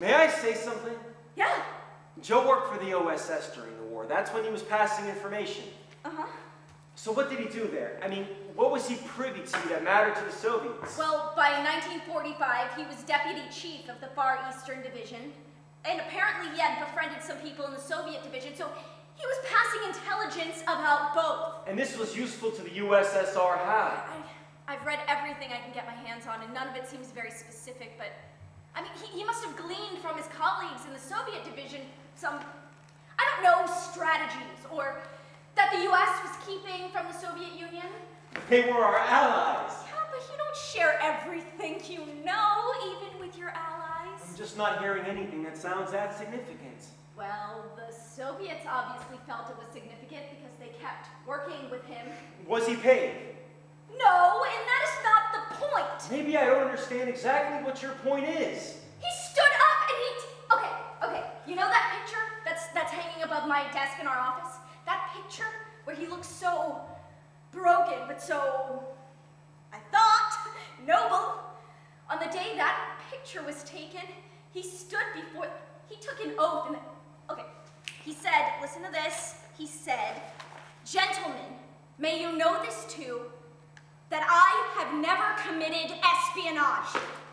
May I say something? Yeah. Joe worked for the OSS during the war. That's when he was passing information. Uh-huh. So what did he do there? I mean, what was he privy to that mattered to the Soviets? Well, by 1945, he was deputy chief of the Far Eastern Division. And apparently he had befriended some people in the Soviet division, so he was passing intelligence about both. and this was useful to the USSR how? I, I've read everything I can get my hands on, and none of it seems very specific, but I mean, he, he must have gleaned from his colleagues in the Soviet division some, I don't know, strategies, or that the US was keeping from the Soviet Union. They were our allies. Yeah, but you don't share everything you know, even with your allies. I'm just not hearing anything that sounds that significant. Well, the Soviets obviously felt it was significant because they kept working with him. Was he paid? No, and that is not the point. Maybe I don't understand exactly what your point is. He stood up and he. Okay, okay. You know that picture that's that's hanging above my desk in our office? That picture where he looks so broken, but so. I thought noble. On the day that picture was taken, he stood before. He took an oath and. Okay. He said, listen to this. He said, Gentlemen, may you know this too, that I have never espionage.